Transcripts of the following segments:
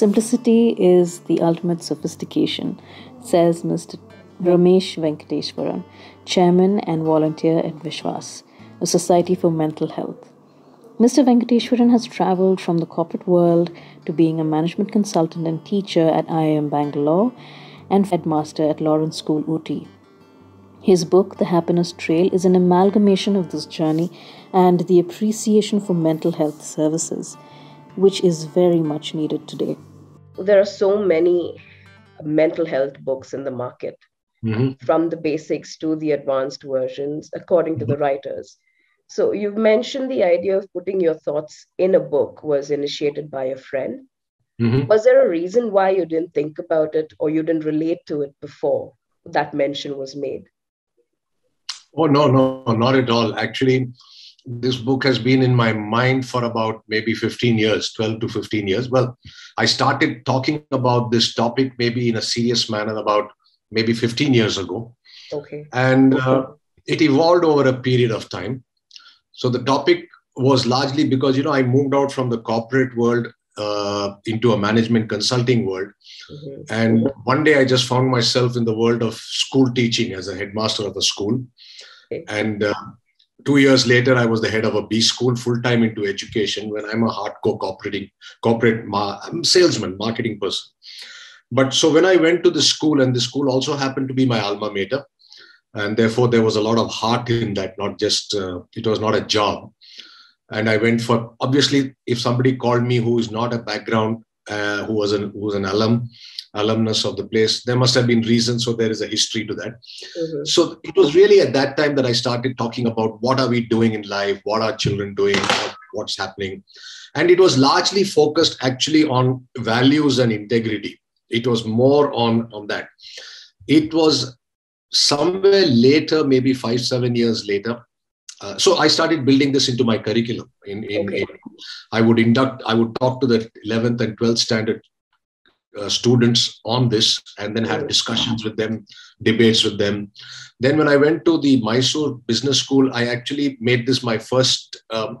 Simplicity is the ultimate sophistication, says Mr. Ramesh Venkateswaran, chairman and volunteer at Vishwas, a society for mental health. Mr. Venkateswaran has traveled from the corporate world to being a management consultant and teacher at IIM Bangalore and headmaster at Lawrence School Ooty. His book, The Happiness Trail, is an amalgamation of this journey and the appreciation for mental health services, which is very much needed today. There are so many mental health books in the market, mm-hmm. from the basics to the advanced versions, according to mm-hmm. the writers. So you've mentioned the idea of putting your thoughts in a book was initiated by a friend. Mm-hmm. Was there a reason why you didn't think about it or you didn't relate to it before that mention was made? Oh, no, no, not at all. Actually, this book has been in my mind for about maybe 15 years, 12 to 15 years. Well, I started talking about this topic maybe in a serious manner about maybe 15 years ago. Okay. And uh, it evolved over a period of time. So the topic was largely because you know I moved out from the corporate world uh, into a management consulting world, mm-hmm. and one day I just found myself in the world of school teaching as a headmaster of a school, okay. and. Uh, two years later, I was the head of a B school, full time into education. When I'm a hardcore corporate corporate ma- salesman, marketing person. But so when I went to the school, and the school also happened to be my alma mater, and therefore there was a lot of heart in that not just uh, it was not a job and i went for obviously if somebody called me who is not a background uh, who was an who was an alum alumnus of the place there must have been reasons so there is a history to that mm-hmm. so it was really at that time that i started talking about what are we doing in life what are children doing what, what's happening and it was largely focused actually on values and integrity it was more on on that it was somewhere later, maybe five, seven years later, uh, so I started building this into my curriculum. In, in, okay. in, I would induct, I would talk to the 11th and 12th standard uh, students on this and then have discussions with them, debates with them. Then when I went to the Mysore Business School, I actually made this my first, um,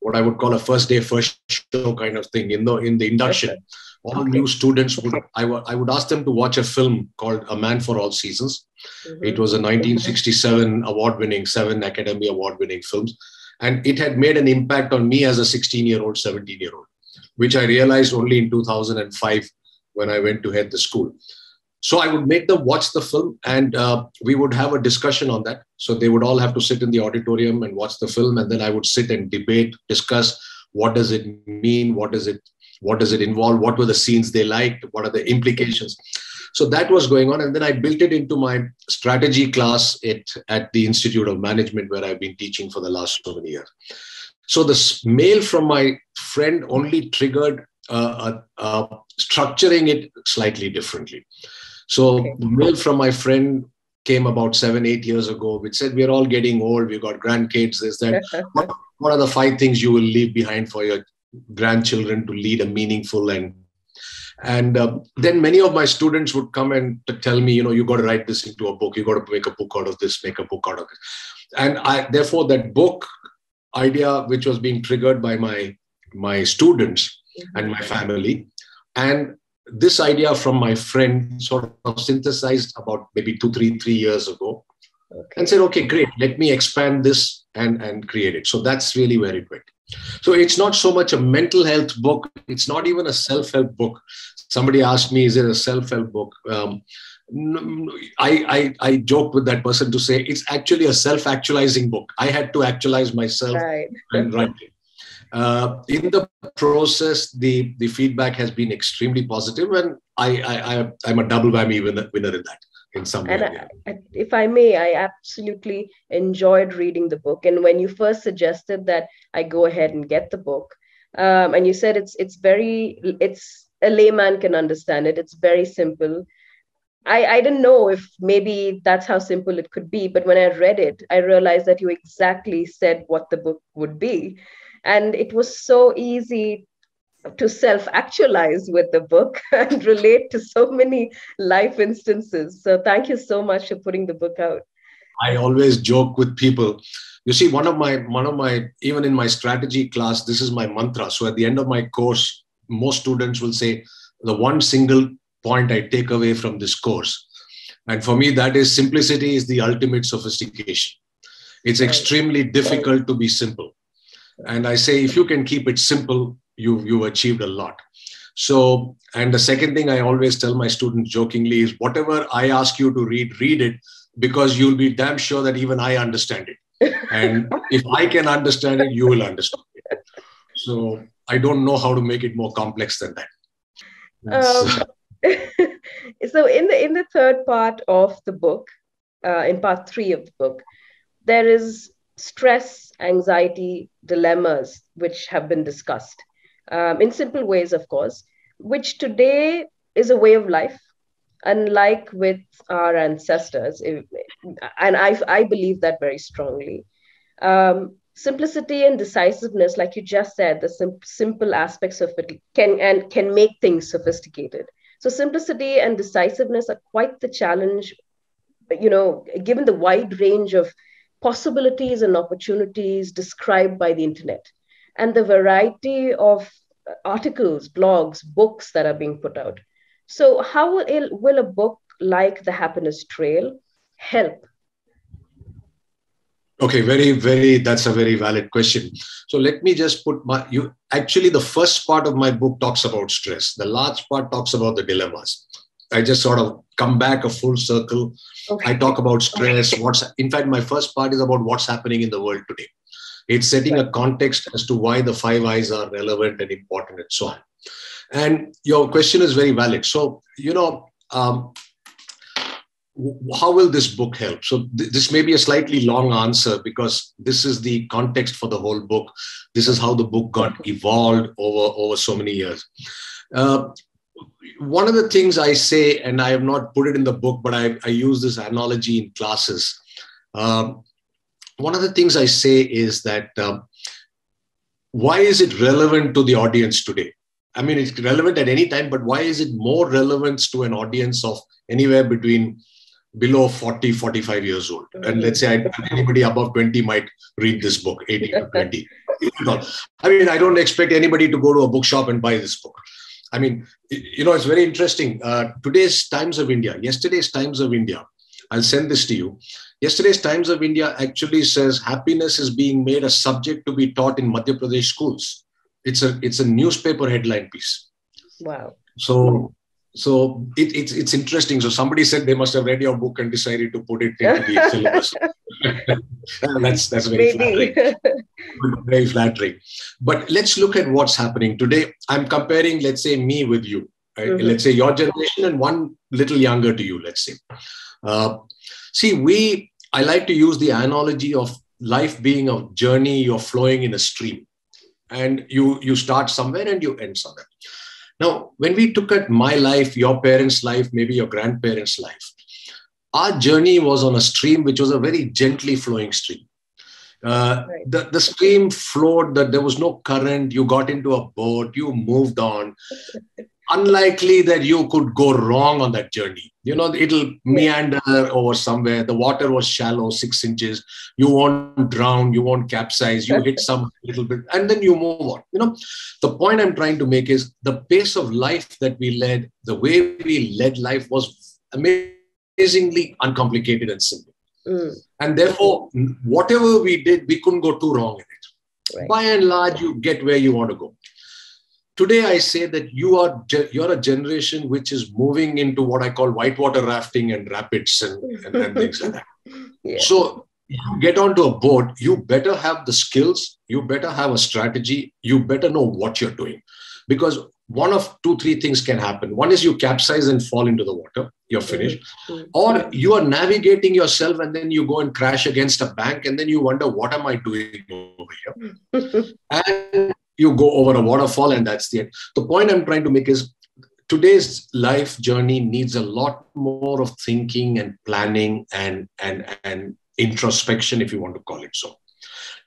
what I would call a first day, first show kind of thing in the in the induction all okay. new students would I would ask them to watch a film called a man for all seasons mm-hmm. it was a 1967 award winning seven academy award winning films and it had made an impact on me as a 16 year old 17 year old which i realized only in 2005 when i went to head the school. So i would make them watch the film and uh, we would have a discussion on that. So they would all have to sit in the auditorium and watch the film and then i would sit and debate discuss what does it mean what does it what does it involve what were the scenes they liked what are the implications. So that was going on and then i built it into my strategy class at, at the institute of management where i've been teaching for the last so many years. So the mail from my friend only triggered uh, uh, structuring it slightly differently. So okay. the mail from my friend came about seven eight years ago which said we're all getting old. We've got grandkids is that. What, what are the five things you will leave behind for your grandchildren to lead a meaningful and and uh, then many of my students would come and tell me you know you got to write this into a book. You got to make a book out of this make a book out of it and i therefore that book idea which was being triggered by my my students mm-hmm. and my family and this idea from my friend sort of synthesized about maybe two three three years ago okay. and said okay great let me expand this and and create it so that's really where it went so it's not so much a mental health book. It's not even a self-help book. Somebody asked me, is it a self-help book? Um, I, I, I joked with that person to say it's actually a self-actualizing book. I had to actualize myself right. and write it. Uh, in the process, the, the feedback has been extremely positive, and I, I, I, I'm a double whammy winner, winner in that in some and way. I, I, if I may, I absolutely enjoyed reading the book. And when you first suggested that I go ahead and get the book, um, and you said it's it's very it's a layman can understand it. It's very simple. I, I didn't know if maybe that's how simple it could be, but when I read it, I realized that you exactly said what the book would be. And it was so easy to self actualize with the book and relate to so many life instances. So, thank you so much for putting the book out. I always joke with people. You see, one of my, one of my, even in my strategy class, this is my mantra. So, at the end of my course, most students will say, the one single point I take away from this course. And for me, that is simplicity is the ultimate sophistication. It's extremely difficult to be simple. And I say, if you can keep it simple, you, you've achieved a lot. So, and the second thing I always tell my students jokingly is whatever I ask you to read, read it because you'll be damn sure that even I understand it. And if I can understand it, you will understand it. So I don't know how to make it more complex than that. Um, so in the in the third part of the book, uh, in part three of the book, there is stress, anxiety, dilemmas which have been discussed um, in simple ways, of course, which today is a way of life, unlike with our ancestors. And I, I believe that very strongly. Um, simplicity and decisiveness, like you just said, the sim- simple aspects of it can and can make things sophisticated. So simplicity and decisiveness are quite the challenge, you know, given the wide range of possibilities and opportunities described by the internet and the variety of articles, blogs, books that are being put out. So, how will, will a book like The Happiness Trail help? Okay, very, very, that's a very valid question. So, let me just put my, you actually, the first part of my book talks about stress, the large part talks about the dilemmas. I just sort of come back a full circle. Okay. I talk about stress. What's in fact, my first part is about what's happening in the world today. It's setting a context as to why the five eyes are relevant and important and so on. And your question is very valid. So, you know, um, how will this book help? So, th- this may be a slightly long answer because this is the context for the whole book. This is how the book got evolved over, over so many years. Uh, one of the things I say, and I have not put it in the book, but I, I use this analogy in classes. Um, one of the things I say is that um, why is it relevant to the audience today? I mean, it's relevant at any time, but why is it more relevant to an audience of anywhere between below 40, 45 years old? And let's say I, anybody above 20 might read this book, 18 to 20. I mean, I don't expect anybody to go to a bookshop and buy this book. I mean, you know, it's very interesting. Uh, today's Times of India, yesterday's Times of India, I'll send this to you. Yesterday's Times of India actually says happiness is being made a subject to be taught in Madhya Pradesh schools. It's a it's a newspaper headline piece. Wow. So so it, it's it's interesting. So somebody said they must have read your book and decided to put it into the syllabus. That's that's very flattering. very flattering. But let's look at what's happening today. I'm comparing, let's say, me with you. Right? Mm-hmm. Let's say your generation and one little younger to you. Let's say. Uh, see, we, I like to use the analogy of life being a journey, you're flowing in a stream. And you, you start somewhere and you end somewhere. Now, when we took at my life, your parents' life, maybe your grandparents' life, our journey was on a stream which was a very gently flowing stream. Uh, right. the, the stream flowed, that there was no current. You got into a boat, you moved on. unlikely that you could go wrong on that journey. You know, it'll meander over somewhere. The water was shallow, six inches. You won't drown, you won't capsize, you hit some little bit, and then you move on. You know, the point I'm trying to make is the pace of life that we led, the way we led life was amazingly uncomplicated and simple. Mm. And therefore, whatever we did, we couldn't go too wrong in it. Right. By and large, you get where you want to go today i say that you are you're a generation which is moving into what i call whitewater rafting and rapids and, and, and things like that yeah. so you get onto a boat you better have the skills you better have a strategy you better know what you're doing because one of two three things can happen. One is you capsize and fall into the water. You're finished. Mm-hmm. or you are navigating yourself and then you go and crash against a bank and then you wonder what am i doing over here? And you go over a waterfall and that's the end. The point I'm trying to make is today's life journey needs a lot more of thinking and planning and and and introspection if you want to call it so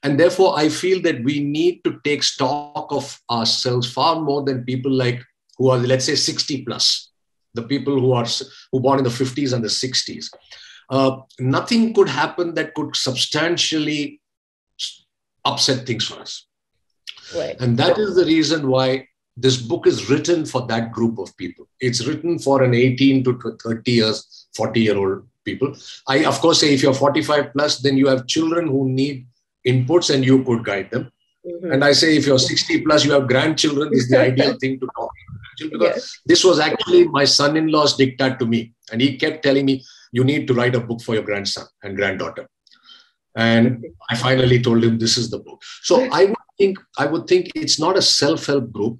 and therefore i feel that we need to take stock of ourselves far more than people like who are let's say 60 plus the people who are who born in the 50s and the 60s uh, nothing could happen that could substantially upset things for us Right. And that is the reason why this book is written for that group of people. It's written for an 18 to 30 years, 40 year old people. I, of course, say if you're 45 plus, then you have children who need inputs and you could guide them. Mm-hmm. And I say if you're 60 plus, you have grandchildren, this is the ideal thing to talk to because yes. this was actually my son in law's diktat to me. And he kept telling me, you need to write a book for your grandson and granddaughter. And I finally told him this is the book. So I would think I would think it's not a self-help group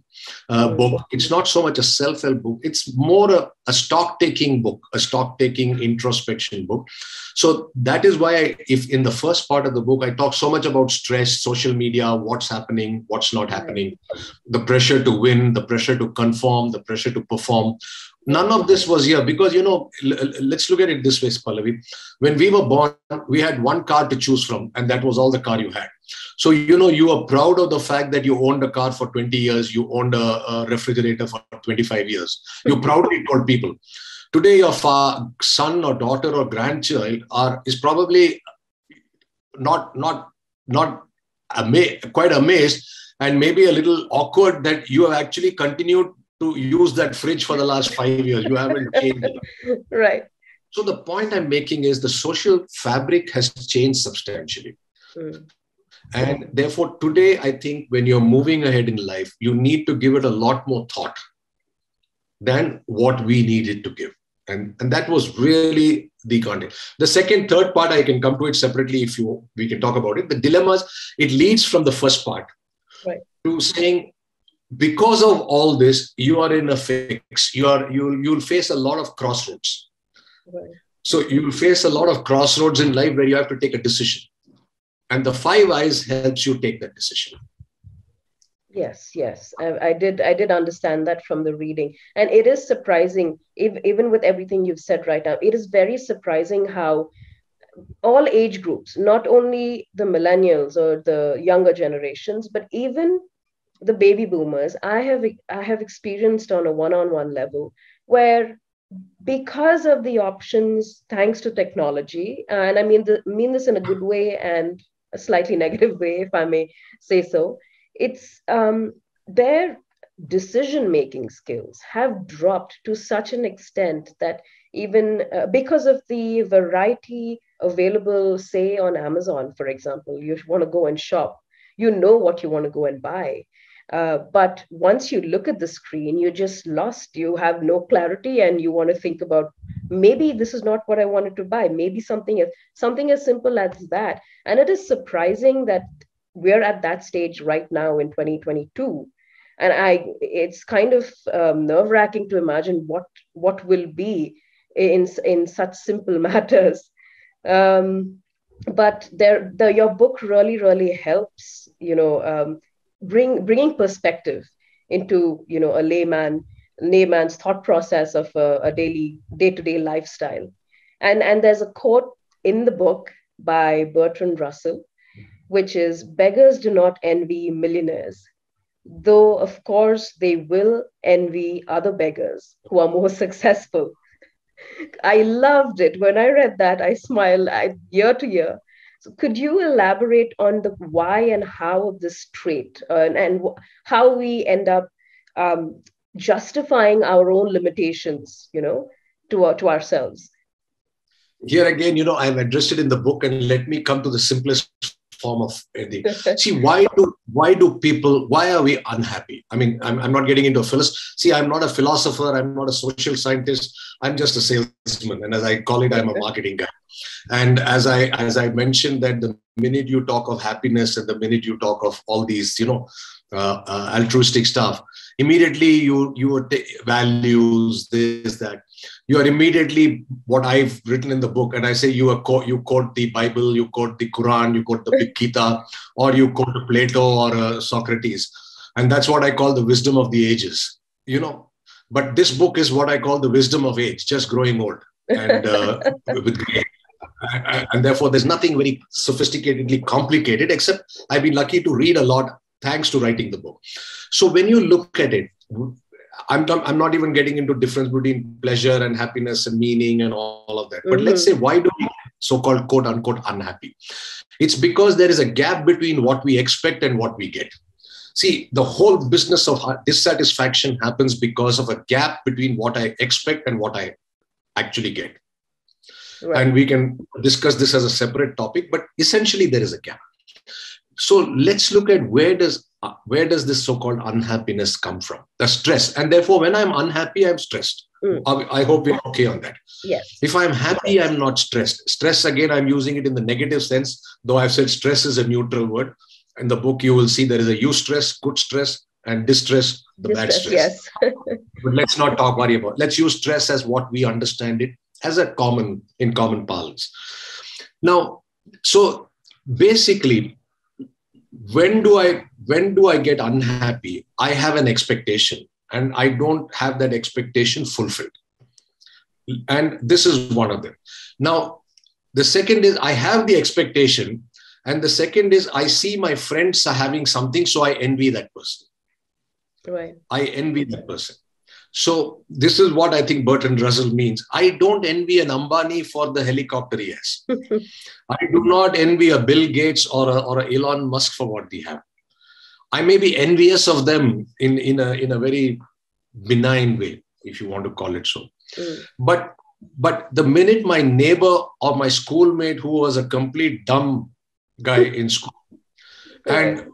uh, book. It's not so much a self-help book. It's more a, a stock-taking book, a stock-taking introspection book. So that is why, I, if in the first part of the book, I talk so much about stress, social media, what's happening, what's not happening, the pressure to win, the pressure to conform, the pressure to perform. None of this was here because you know. Let's look at it this way, Pallavi. When we were born, we had one car to choose from, and that was all the car you had so, you know, you are proud of the fact that you owned a car for 20 years, you owned a, a refrigerator for 25 years. You proudly told people. Today, your son or daughter or grandchild are is probably not not not ama- quite amazed and maybe a little awkward that you have actually continued to use that fridge for the last five years. You haven't changed it. Right. So the point I'm making is the social fabric has changed substantially. Mm. And therefore, today, I think when you're moving ahead in life, you need to give it a lot more thought than what we needed to give. And, and that was really the content. The second, third part, I can come to it separately if you we can talk about it. The dilemmas, it leads from the first part right. to saying, because of all this, you are in a fix. You are you you'll face a lot of crossroads. Right. So you'll face a lot of crossroads in life where you have to take a decision and the five eyes helps you take that decision yes yes I, I, did i did understand that from the reading and it is surprising if, even with everything you've said right now it is very surprising how all age groups not only the millennials or the younger generations but even the baby boomers i have i have experienced on a one-on-one level where because of the options thanks to technology and i mean the, mean this in a good way and a slightly negative way, if I may say so, it's um, their decision making skills have dropped to such an extent that even uh, because of the variety available, say on Amazon, for example, you want to go and shop, you know what you want to go and buy. Uh, but once you look at the screen, you're just lost. You have no clarity, and you want to think about maybe this is not what I wanted to buy. Maybe something as something as simple as that. And it is surprising that we're at that stage right now in 2022. And I, it's kind of um, nerve wracking to imagine what what will be in in such simple matters. Um, but there, the your book really really helps. You know, um, bring bringing perspective into you know a layman layman's thought process of a, a daily day-to-day lifestyle. And and there's a quote in the book by bertrand russell which is beggars do not envy millionaires though of course they will envy other beggars who are more successful. I loved it. When i read that i smiled I, year to year so could you elaborate on the why and how of this trait uh, and, and how we end up um, justifying our own limitations, you know, to, uh, to ourselves? Here again, you know, I've addressed it in the book, and let me come to the simplest form of the see why do why do people why are we unhappy? I mean i'm, I'm not getting into a philosophy see i'm not a philosopher i'm not a social scientist i'm just a salesman and as i call it i'm a marketing guy. And as i as i mentioned that the minute you talk of happiness and the minute you talk of all these you know uh, uh, altruistic stuff immediately you you take values this that you are immediately what i've written in the book and i say you are quote, you quote the bible you quote the quran you quote the gita or you quote plato or uh, socrates. And that's what i call the wisdom of the ages you know. But this book is what i call the wisdom of age just growing old and uh, with and therefore there's nothing very sophisticatedly complicated except i've been lucky to read a lot thanks to writing the book. So when you look at it I'm, I'm not even getting into difference between pleasure and happiness and meaning and all of that but mm-hmm. let's say why do we so-called quote unquote unhappy it's because there is a gap between what we expect and what we get See, the whole business of dissatisfaction happens because of a gap between what I expect and what I actually get. Right. And we can discuss this as a separate topic, but essentially there is a gap. So let's look at where does uh, where does this so-called unhappiness come from? The stress, and therefore, when I'm unhappy, I'm stressed. Mm. I, I hope we're okay on that. Yes. If I'm happy, I'm not stressed. Stress again, I'm using it in the negative sense, though I've said stress is a neutral word. In the book, you will see there is a eustress, good stress, and distress, the distress, bad stress. Yes. but let's not talk worry about. It. Let's use stress as what we understand it as a common in common parlance. Now, so basically, when do I when do I get unhappy? I have an expectation, and I don't have that expectation fulfilled. And this is one of them. Now, the second is I have the expectation, and the second is I see my friends are having something, so I envy that person. Right. I envy that person. So this is what I think Bertrand Russell means. I don't envy an Ambani for the helicopter he has. I do not envy a Bill Gates or a, or a Elon Musk for what they have. I may be envious of them in, in, a, in a very benign way, if you want to call it so. Mm. But but the minute my neighbor or my schoolmate who was a complete dumb guy in school and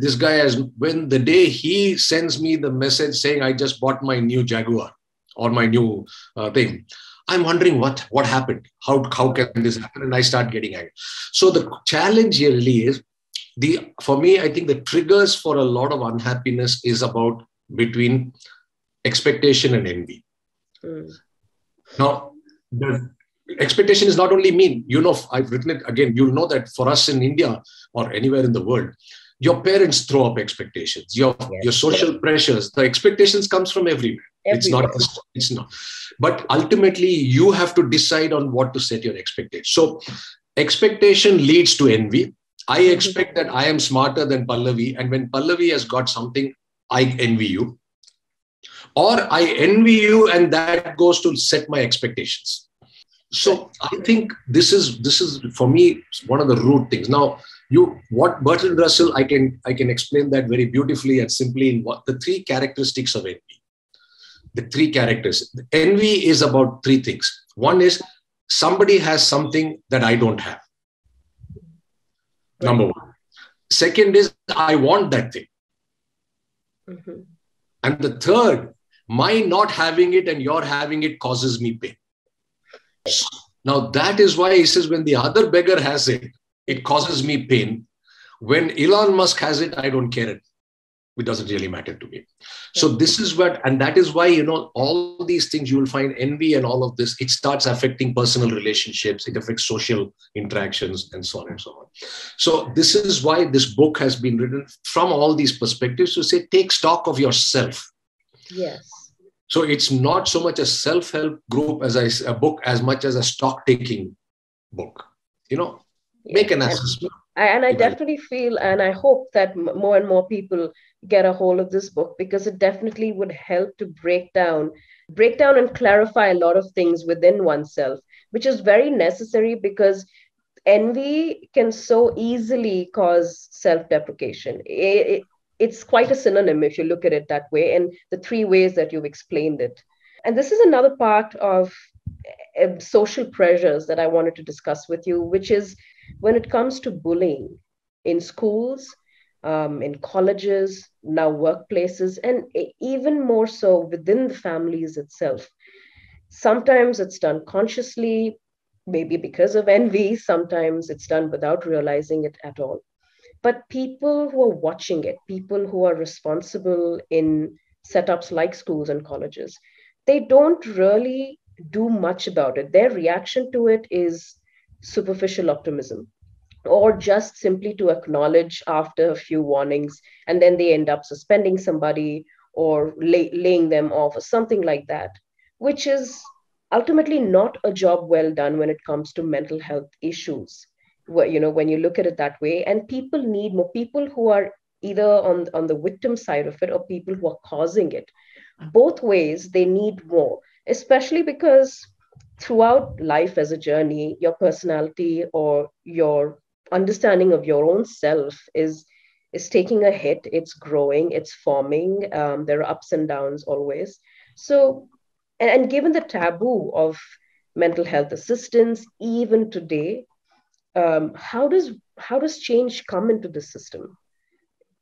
this guy has when the day he sends me the message saying i just bought my new jaguar or my new uh, thing i'm wondering what what happened? How how can this happen? And i start getting angry. So the challenge here really is the for me i think the triggers for a lot of unhappiness is about between expectation and envy. Mm. now the expectation is not only mean you know i've written it again you'll know that for us in india or anywhere in the world your parents throw up expectations your yes. your social pressures the expectations comes from everywhere. everywhere it's not it's not but ultimately you have to decide on what to set your expectation so expectation leads to envy I mm-hmm. expect that I am smarter than Pallavi, and when Pallavi has got something, I envy you. Or I envy you, and that goes to set my expectations. So I think this is this is for me one of the root things. Now, you what Bertrand Russell, I can I can explain that very beautifully and simply in what the three characteristics of envy. The three characters. Envy is about three things. One is somebody has something that I don't have Number one. Second is, I want that thing. Mm-hmm. And the third, my not having it and your having it causes me pain. Now, that is why he says, when the other beggar has it, it causes me pain. When Elon Musk has it, I don't care it doesn't really matter to me. So this is what and that is why you know all these things you will find envy and all of this it starts affecting personal relationships. It affects social interactions and so on and so on. So this is why this book has been written from all these perspectives to say take stock of yourself. Yes so it's not so much a self-help group as a, a book as much as a stock taking book you know make an assessment and I definitely feel, and I hope that more and more people get a hold of this book because it definitely would help to break down, break down and clarify a lot of things within oneself, which is very necessary because envy can so easily cause self-deprecation. It, it's quite a synonym if you look at it that way, and the three ways that you've explained it. And this is another part of uh, social pressures that I wanted to discuss with you, which is when it comes to bullying in schools, um, in colleges, now workplaces, and even more so within the families itself. Sometimes it's done consciously, maybe because of envy, sometimes it's done without realizing it at all. But people who are watching it, people who are responsible in setups like schools and colleges, they don't really do much about it. Their reaction to it is superficial optimism or just simply to acknowledge after a few warnings and then they end up suspending somebody or lay, laying them off or something like that which is ultimately not a job well done when it comes to mental health issues you know when you look at it that way and people need more people who are either on, on the victim side of it or people who are causing it both ways they need more especially because throughout life as a journey, your personality or your understanding of your own self is is taking a hit. It's growing, it's forming. Um, there are ups and downs always. So, and, and given the taboo of mental health assistance, even today, um, how does how does change come into the system?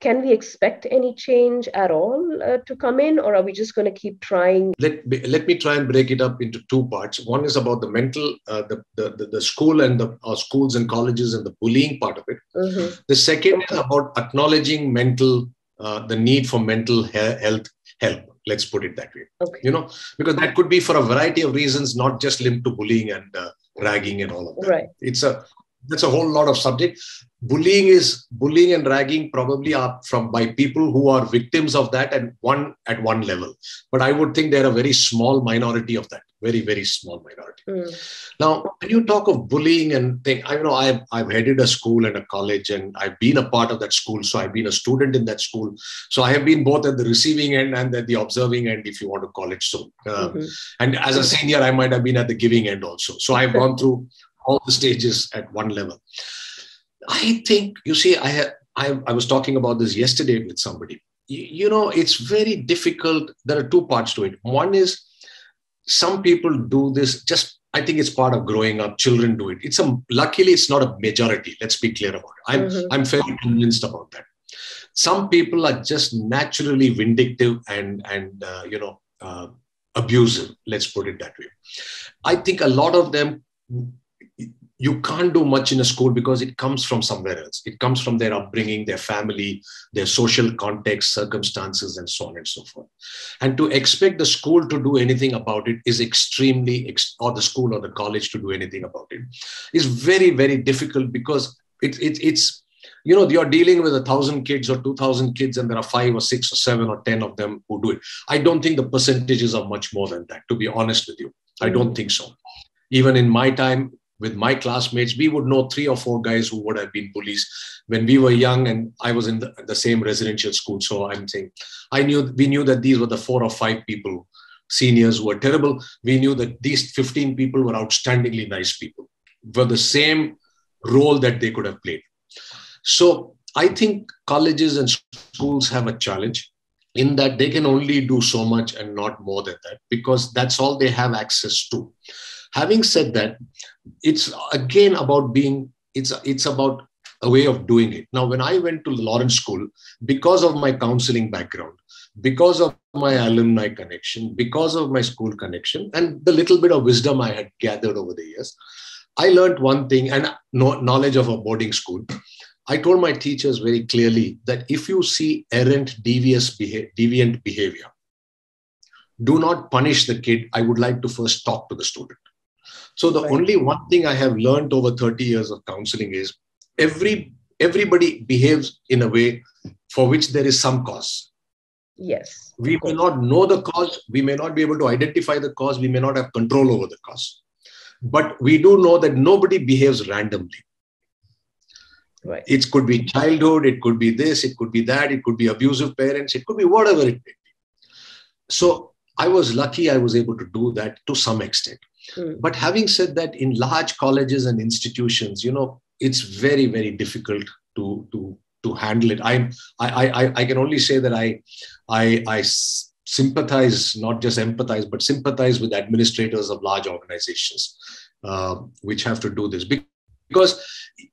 can we expect any change at all uh, to come in or are we just going to keep trying? Let me, let me try and break it up into two parts. One is about the mental uh, the, the, the, the school and the uh, schools and colleges and the bullying part of it. Mm-hmm. the second is about acknowledging mental uh, the need for mental he- health help. Let's put it that way. Okay. you know because that could be for a variety of reasons not just linked to bullying and uh, ragging and all of that. Right. It's a that's a whole lot of subject. Bullying is bullying and ragging probably are from by people who are victims of that and one at one level. But i would think they're a very small minority of that. Very very small minority. Mm. now when you talk of bullying and thing i know i've i've headed a school and a college and i've been a part of that school. So i've been a student in that school. So i have been both at the receiving end and at the observing end if you want to call it so. Um, mm-hmm. and as a senior i might have been at the giving end also. So i've gone through all the stages at one level. I think, you see, I, have, I, I was talking about this yesterday with somebody. You, you know, it's very difficult. There are two parts to it. One is some people do this just I think it's part of growing up. Children do it. It's a luckily it's not a majority. Let's be clear about it. I'm mm-hmm. I'm fairly convinced about that. Some people are just naturally vindictive and and uh, you know uh, abusive. Let's put it that way. I think a lot of them you can't do much in a school because it comes from somewhere else. It comes from their upbringing, their family, their social context, circumstances, and so on and so forth. And to expect the school to do anything about it is extremely, or the school or the college to do anything about it is very, very difficult because it, it, it's, you know, you're dealing with a thousand kids or 2,000 kids, and there are five or six or seven or 10 of them who do it. I don't think the percentages are much more than that, to be honest with you. I don't think so even in my time with my classmates, we would know three or four guys who would have been bullies when we were young, and I was in the, the same residential school. So I'm saying, I knew we knew that these were the four or five people, seniors who were terrible. We knew that these 15 people were outstandingly nice people, were the same role that they could have played. So I think colleges and schools have a challenge in that they can only do so much and not more than that because that's all they have access to having said that it's again about being it's it's about a way of doing it. Now when i went to lawrence school because of my counseling background because of my alumni connection because of my school connection and the little bit of wisdom i had gathered over the years i learned one thing and knowledge of a boarding school. I told my teachers very clearly that if you see errant devious deviant behavior do not punish the kid. I would like to first talk to the student so the right. only one thing I have learned over 30 years of counseling is every everybody behaves in a way for which there is some cause. Yes. We may not know the cause, we may not be able to identify the cause, we may not have control over the cause. But we do know that nobody behaves randomly. Right. It could be childhood, it could be this, it could be that, it could be abusive parents, it could be whatever it may be. So I was lucky I was able to do that to some extent. Mm. But having said that, in large colleges and institutions, you know, it's very, very difficult to to to handle it. I I I, I can only say that I I I sympathize, not just empathize, but sympathize with administrators of large organizations uh, which have to do this because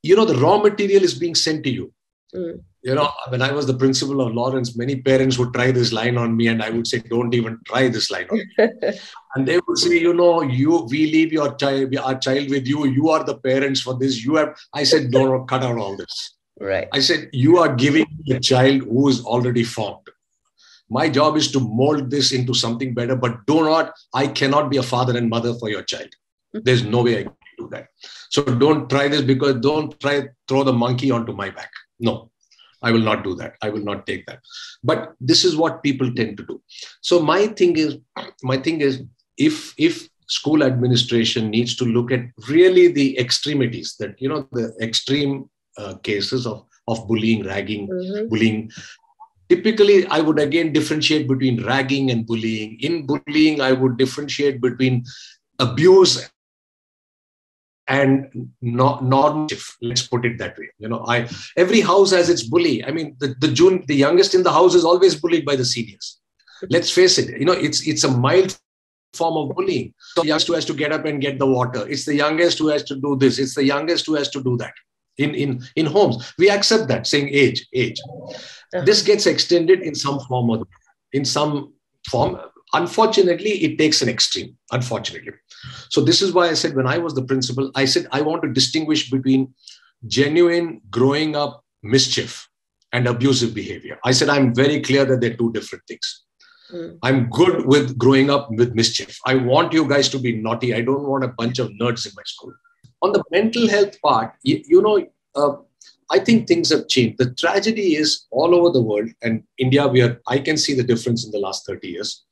you know the raw material is being sent to you. Mm you know, when I was the principal of Lawrence, many parents would try this line on me, and I would say, "Don't even try this line on me." and they would say, "You know, you we leave your child, our child with you. You are the parents for this. You have." I said, "Don't cut out all this." Right. I said, "You are giving the child who is already formed. My job is to mold this into something better, but do not. I cannot be a father and mother for your child. Mm-hmm. There's no way I can do that. So don't try this because don't try throw the monkey onto my back. No." I will not do that. I will not take that. But this is what people tend to do. So my thing is, my thing is, if if school administration needs to look at really the extremities that you know the extreme uh, cases of of bullying, ragging, mm-hmm. bullying. Typically, I would again differentiate between ragging and bullying. In bullying, I would differentiate between abuse and not normative let's put it that way. You know i every house has its bully. I mean the, the june the youngest in the house is always bullied by the seniors. Let's face it you know it's it's a mild form of bullying. So the youngest who has to get up and get the water. It's the youngest who has to do this. It's the youngest who has to do that. In in in homes we accept that saying age age. Uh-huh. this gets extended in some form or in some form unfortunately it takes an extreme unfortunately so this is why i said when i was the principal i said i want to distinguish between genuine growing up mischief and abusive behavior i said i'm very clear that they're two different things mm. i'm good with growing up with mischief i want you guys to be naughty i don't want a bunch of nerds in my school on the mental health part you, you know uh, I think things have changed. The tragedy is all over the world, and India, we are. I can see the difference in the last 30 years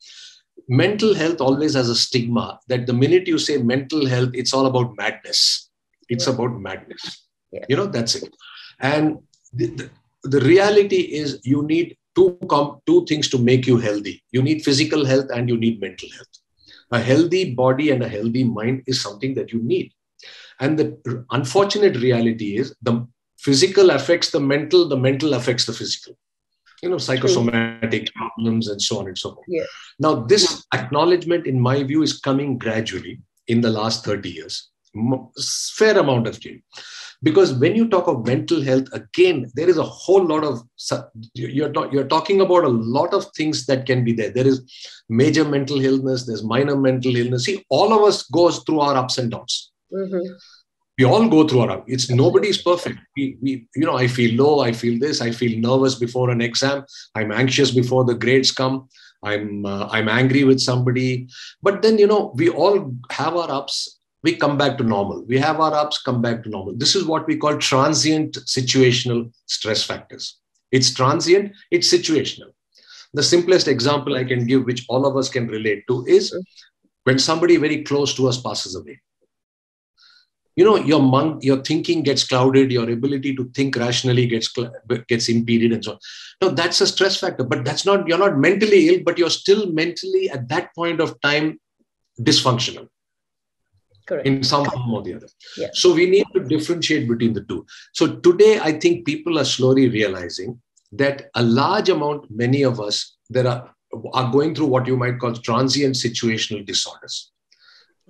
mental health always has a stigma that the minute you say mental health, it's all about madness. It's yeah. about madness. Yeah. You know, that's it. And the, the, the reality is you need two, com- two things to make you healthy. You need physical health and you need mental health. A healthy body and a healthy mind is something that you need. And the unfortunate reality is the physical affects the mental, the mental affects the physical you know psychosomatic problems and so on and so forth. Yeah. now this acknowledgement in my view is coming gradually in the last 30 years. Fair amount of change. Because when you talk of mental health again there is a whole lot of you're, you're talking about a lot of things that can be there. There is major mental illness there's minor mental illness. See all of us goes through our ups and downs. Mm-hmm we all go through our it's nobody's perfect. We, we you know i feel low i feel this i feel nervous before an exam. I'm anxious before the grades come. I'm uh, i'm angry with somebody. But then you know we all have our ups. We come back to normal. We have our ups come back to normal. This is what we call transient situational stress factors. It's transient it's situational. The simplest example i can give which all of us can relate to is when somebody very close to us passes away you know your monk your thinking gets clouded your ability to think rationally gets gets impeded and so on. No that's a stress factor but that's not you're not mentally ill but you're still mentally at that point of time dysfunctional. Correct. in some form or the other. Yeah. so we need to differentiate between the two. So today i think people are slowly realizing that a large amount many of us there are are going through what you might call transient situational disorders.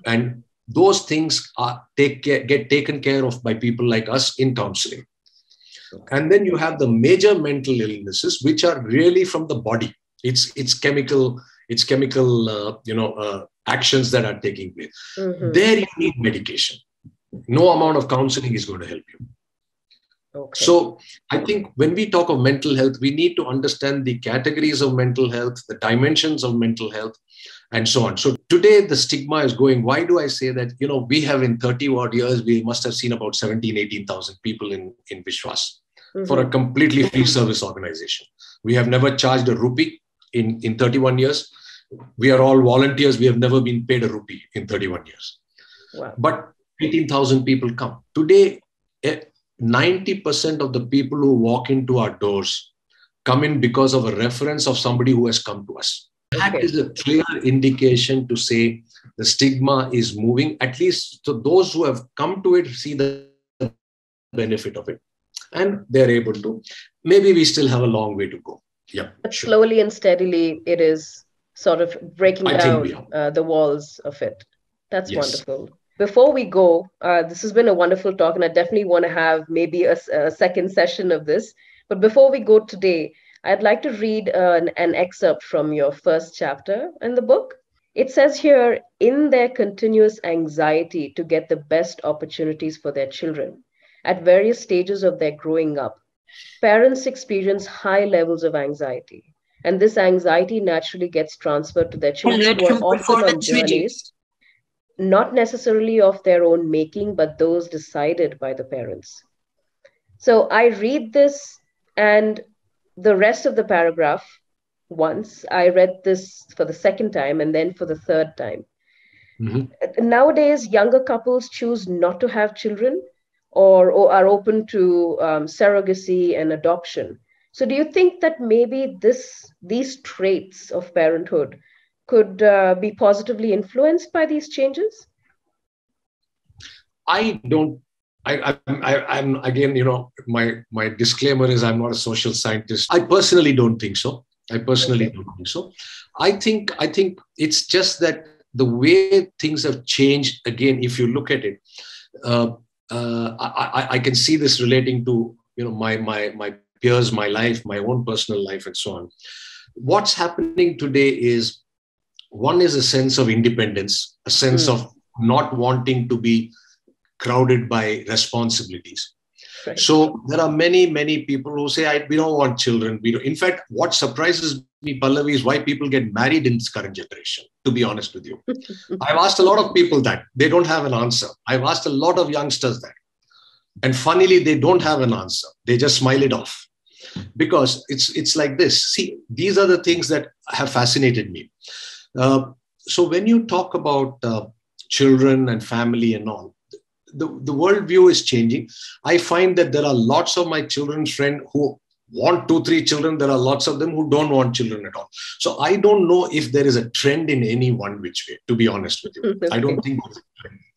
And those things are take care, get taken care of by people like us in counseling. And then you have the major mental illnesses which are really from the body. It's it's chemical it's chemical uh, you know uh, actions that are taking place. Mm-hmm. there you need medication. No amount of counseling is going to help you. Okay. so i think when we talk of mental health we need to understand the categories of mental health the dimensions of mental health and so on. So today the stigma is going. Why do I say that? You know, we have in 30 odd years, we must have seen about 17, 18,000 people in, in Vishwas mm-hmm. for a completely free service organization. We have never charged a rupee in, in 31 years. We are all volunteers. We have never been paid a rupee in 31 years. Wow. But 18,000 people come. Today, 90% of the people who walk into our doors come in because of a reference of somebody who has come to us that is a clear indication to say the stigma is moving. At least so those who have come to it see the benefit of it. And they're able to. Maybe we still have a long way to go. Yeah but sure. slowly and steadily it is sort of breaking I down uh, the walls of it. That's yes. wonderful. Before we go uh, this has been a wonderful talk and i definitely want to have maybe a, a second session of this. But before we go today I'd like to read uh, an, an excerpt from your first chapter in the book. It says here in their continuous anxiety to get the best opportunities for their children at various stages of their growing up, parents experience high levels of anxiety. And this anxiety naturally gets transferred to their children who are often on journeys, not necessarily of their own making, but those decided by the parents. So I read this and the rest of the paragraph once. I read this for the second time and then for the third time. Mm-hmm. Nowadays, younger couples choose not to have children or, or are open to um, surrogacy and adoption. So, do you think that maybe this these traits of parenthood could uh, be positively influenced by these changes? I don't. I, I, am again, you know, my my disclaimer is I'm not a social scientist. I personally don't think so. I personally don't think so. I think I think it's just that the way things have changed. Again, if you look at it, uh, uh, I, I can see this relating to you know my my my peers, my life, my own personal life, and so on. What's happening today is one is a sense of independence, a sense mm. of not wanting to be crowded by responsibilities. Right. So there are many, many people who say, I, we don't want children. We don't. In fact, what surprises me, Pallavi, is why people get married in this current generation, to be honest with you. I've asked a lot of people that. They don't have an answer. I've asked a lot of youngsters that. And funnily, they don't have an answer. They just smile it off. Because it's it's like this. See, these are the things that have fascinated me. Uh, so when you talk about uh, children and family and all, the, the worldview is changing. I find that there are lots of my children's friends who want two, three children. There are lots of them who don't want children at all. So I don't know if there is a trend in any one which way, to be honest with you. I don't think,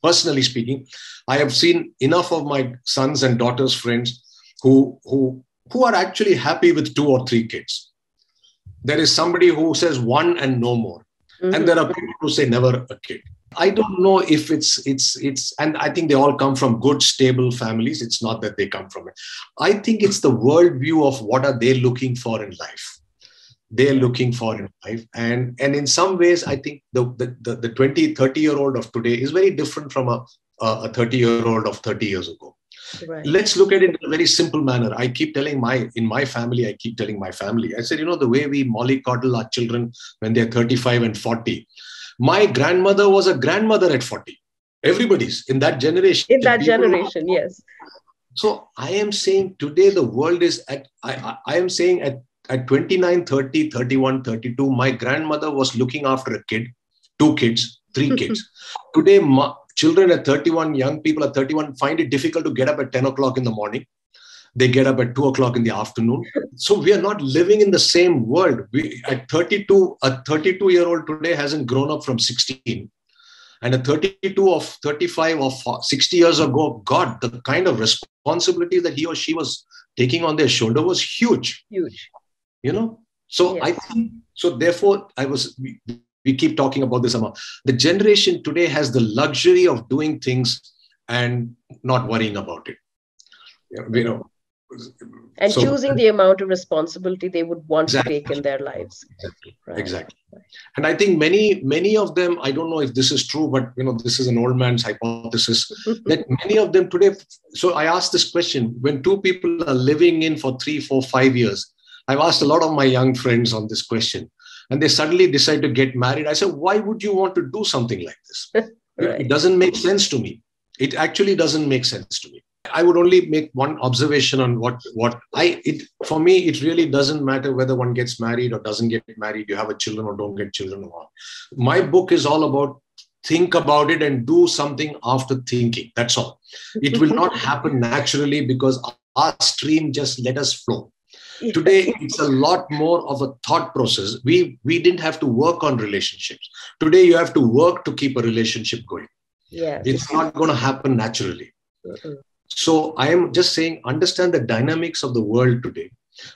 personally speaking, I have seen enough of my sons and daughters' friends who, who, who are actually happy with two or three kids. There is somebody who says one and no more. Mm-hmm. And there are people who say never a kid. I don't know if it's it's it's and I think they all come from good stable families. It's not that they come from it. I think it's the worldview of what are they looking for in life. They're looking for in life. And and in some ways, I think the the, the, the 20, 30 year old of today is very different from a, a 30 year old of 30 years ago. Right. Let's look at it in a very simple manner. I keep telling my in my family, I keep telling my family, I said, you know, the way we mollycoddle our children when they're 35 and 40 my grandmother was a grandmother at 40 everybody's in that generation. In that generation yes. so i am saying today the world is at i, I am saying at at 29 30 31 32 my grandmother was looking after a kid two kids three kids. Today my, children at 31 young people at 31 find it difficult to get up at 10 o'clock in the morning they get up at two o'clock in the afternoon. So we are not living in the same world. We, at 32, a 32 year old today hasn't grown up from 16. And a 32 of 35 or 60 years ago, God, the kind of responsibility that he or she was taking on their shoulder was huge. Huge. You know? So yes. I think, so therefore, I was, we, we keep talking about this amount. The generation today has the luxury of doing things and not worrying about it. You know, and so, choosing the amount of responsibility they would want exactly. to take in their lives. Exactly. Right. exactly. And i think many many of them i don't know if this is true but you know this is an old man's hypothesis that many of them today so i asked this question when two people are living in for three four five years i've asked a lot of my young friends on this question and they suddenly decide to get married. I said why would you want to do something like this? Right. it doesn't make sense to me. It actually doesn't make sense to me I would only make one observation on what what I it for me it really doesn't matter whether one gets married or doesn't get married, you have a children or don't get children or not. My book is all about think about it and do something after thinking. That's all. It will not happen naturally because our stream just let us flow. Today it's a lot more of a thought process. We we didn't have to work on relationships. Today you have to work to keep a relationship going. Yeah. It's not going to happen naturally. So I am just saying, understand the dynamics of the world today.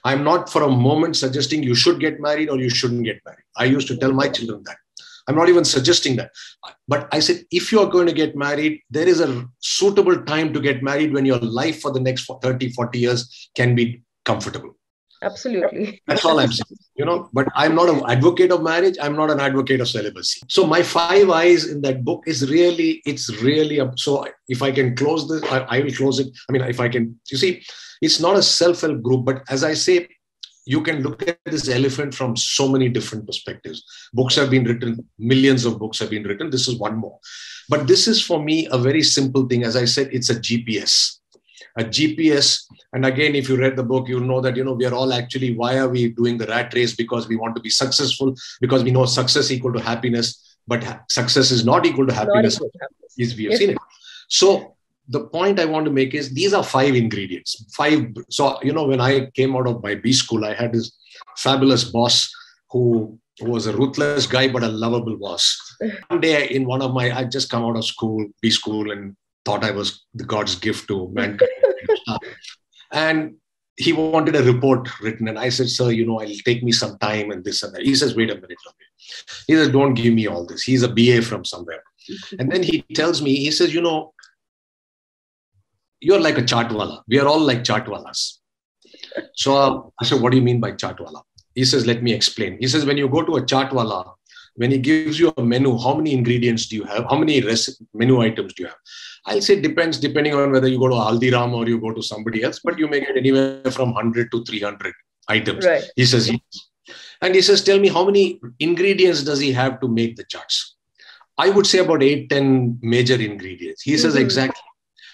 I'm not for a moment suggesting you should get married or you shouldn't get married. I used to tell my children that. I'm not even suggesting that. But I said, if you're going to get married, there is a suitable time to get married when your life for the next 30, 40 years can be comfortable. Absolutely. That's all I'm saying. You know, but I'm not an advocate of marriage. I'm not an advocate of celibacy. So my five eyes in that book is really, it's really a, so if I can close this, I, I will close it. I mean, if I can, you see, it's not a self-help group, but as I say, you can look at this elephant from so many different perspectives. Books have been written, millions of books have been written. This is one more. But this is for me a very simple thing. As I said, it's a GPS a GPS. And again, if you read the book, you'll know that, you know, we are all actually, why are we doing the rat race? Because we want to be successful, because we know success equal to happiness, but ha- success is not equal to happiness. Equal to happiness. Is we have yes. seen it. So the point I want to make is these are five ingredients. Five. So, you know, when I came out of my B school, I had this fabulous boss who was a ruthless guy, but a lovable boss. One day in one of my, I just come out of school, B school, and thought I was the God's gift to mankind. and he wanted a report written. And I said, Sir, you know, it'll take me some time and this and that. He says, Wait a minute, He says, Don't give me all this. He's a BA from somewhere. and then he tells me, He says, You know, you're like a chaatwala. We are all like chaatwalas. So uh, I said, What do you mean by chaatwala? He says, Let me explain. He says, When you go to a chaatwala, when he gives you a menu, how many ingredients do you have? How many menu items do you have? I'll say it depends depending on whether you go to Haldiram or you go to somebody else, but you may get anywhere from 100 to 300 items. Right. He says, yes. And he says, Tell me how many ingredients does he have to make the chaats? I would say about eight, 10 major ingredients. He says, mm-hmm. Exactly.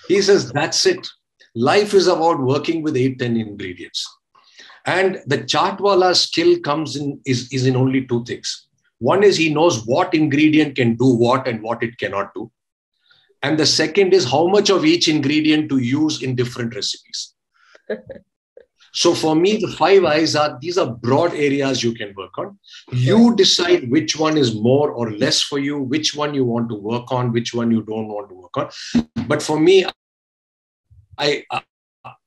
He says, That's it. Life is about working with eight, 10 ingredients. And the chaatwala skill comes in is, is in only two things one is he knows what ingredient can do what and what it cannot do. And the second is how much of each ingredient to use in different recipes. so for me, the five eyes are these are broad areas you can work on. You decide which one is more or less for you, which one you want to work on, which one you don't want to work on. But for me, I uh,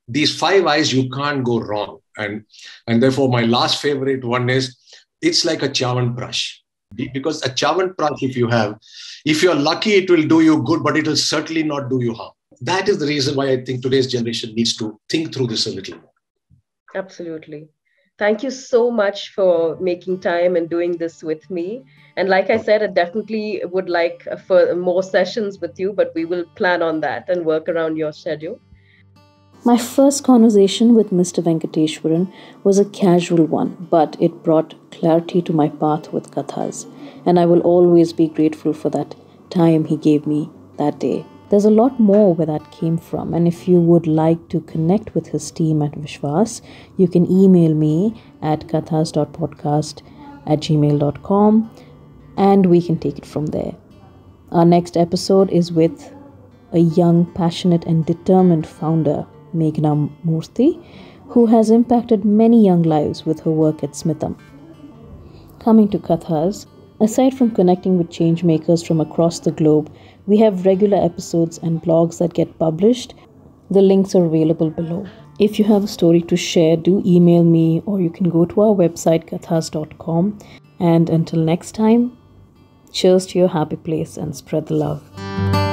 these five eyes you can't go wrong. And and therefore my last favorite one is it's like a Chyawanprash because a Chyawanprash, if you have, if you're lucky, it will do you good, but it will certainly not do you harm. That is the reason why I think today's generation needs to think through this a little more. Absolutely. Thank you so much for making time and doing this with me. And like I said, I definitely would like uh, for more sessions with you, but we will plan on that and work around your schedule. My first conversation with Mr. Venkateswaran was a casual one, but it brought clarity to my path with Kathaas, and I will always be grateful for that time he gave me that day. There's a lot more where that came from, and if you would like to connect with his team at Vishwas, you can email me at kathaas.podcast at gmail.com and we can take it from there. Our next episode is with a young, passionate, and determined founder Meghna Murthy, who has impacted many young lives with her work at Smitham. Coming to Kathaas, aside from connecting with changemakers from across the globe, we have regular episodes and blogs that get published. The links are available below. If you have a story to share, do email me or you can go to our website kathaas.com. And until next time, cheers to your happy place and spread the love.